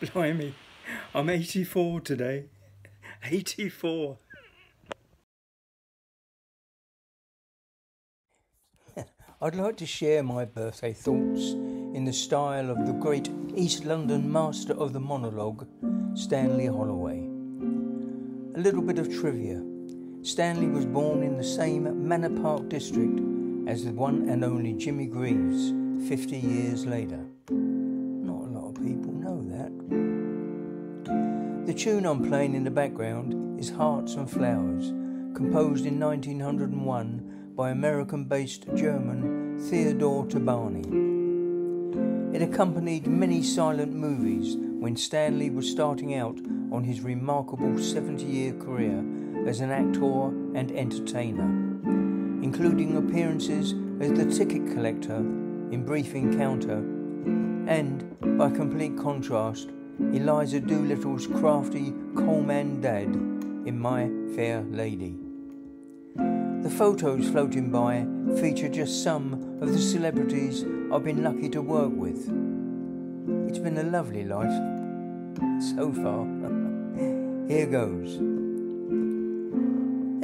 Blimey, I'm 84 today. 84. I'd like to share my birthday thoughts in the style of the great East London master of the monologue, Stanley Holloway. A little bit of trivia. Stanley was born in the same Manor Park district as the one and only Jimmy Greaves 50 years later. The tune I'm playing in the background is Hearts and Flowers, composed in 1901 by American based German Theodore Tobani. It accompanied many silent movies when Stanley was starting out on his remarkable 70 year career as an actor and entertainer, including appearances as the ticket collector in Brief Encounter, and, by complete contrast, Eliza Doolittle's crafty coalman dad in My Fair Lady. The photos floating by feature just some of the celebrities I've been lucky to work with. It's been a lovely life so far. Here goes.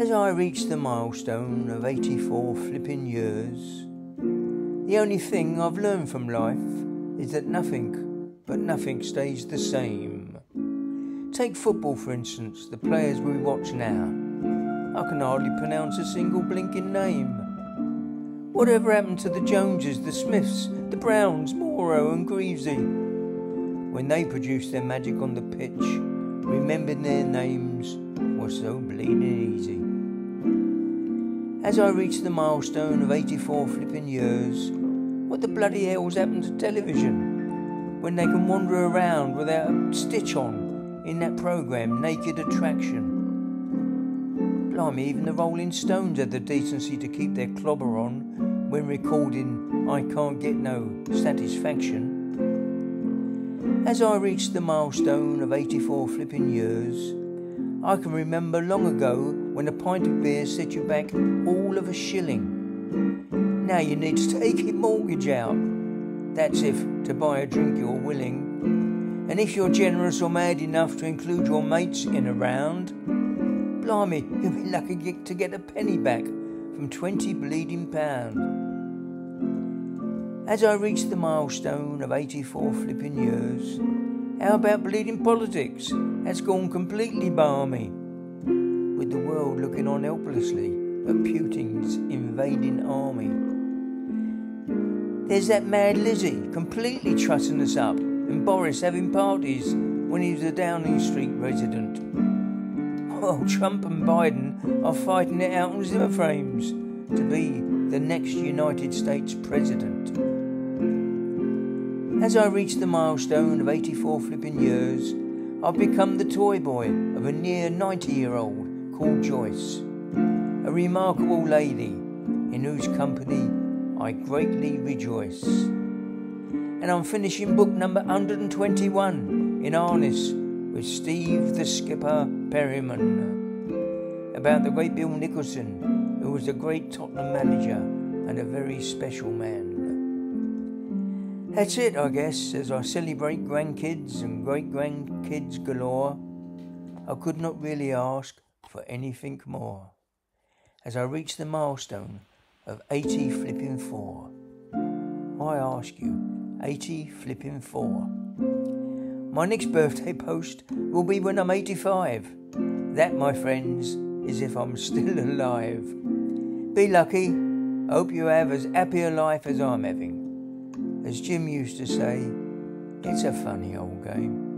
As I reach the milestone of 84 flipping years, the only thing I've learned from life is that nothing, but nothing stays the same. Take football, for instance, the players we watch now. I can hardly pronounce a single blinking name. Whatever happened to the Joneses, the Smiths, the Browns, Morrow, and Greavesy? When they produced their magic on the pitch, remembering their names was so bleeding easy. As I reach the milestone of 84 flipping years, what the bloody hell's happened to television? When they can wander around without a stitch on in that programme, Naked Attraction. Blimey, even the Rolling Stones had the decency to keep their clobber on when recording I Can't Get No Satisfaction. As I reach the milestone of 84 flipping years, I can remember long ago when a pint of beer set you back all of a shilling. Now you need to take your mortgage out. That's if to buy a drink you're willing. And if you're generous or mad enough to include your mates in a round, blimey, you'll be lucky to get a penny back from 20 bleeding pound. As I reach the milestone of 84 flipping years, how about bleeding politics? That's gone completely balmy with the world looking on helplessly at Putin's invading army. There's that mad Lizzie completely trussing us up, and Boris having parties when he was a Downing Street resident. While Trump and Biden are fighting it out on Zimmer frames to be the next United States president. As I reach the milestone of 84 flipping years, I've become the toy boy of a near 90 year old called Joyce, a remarkable lady in whose company I greatly rejoice. And I'm finishing book number 121 in harness with Steve the Skipper Perryman about the great Bill Nicholson, who was a great Tottenham manager and a very special man. That's it, I guess, as I celebrate grandkids and great grandkids galore. I could not really ask for anything more. As I reach the milestone of 80 flipping four, I ask you, 80 flipping four. My next birthday post will be when I'm 85. That, my friends, is if I'm still alive. Be lucky. Hope you have as happy a life as I'm having. As Jim used to say, it's a funny old game.